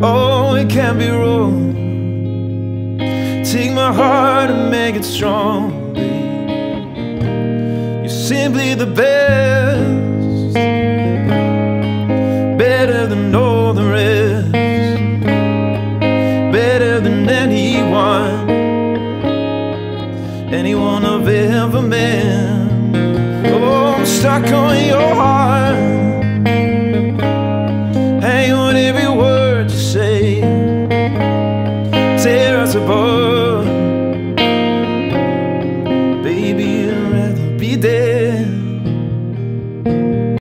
Oh, it can be wrong. Take my heart and make it strong. You're simply the best, better than all the rest, better than anyone, anyone I've ever met. Oh, I'm stuck on your heart. impossible.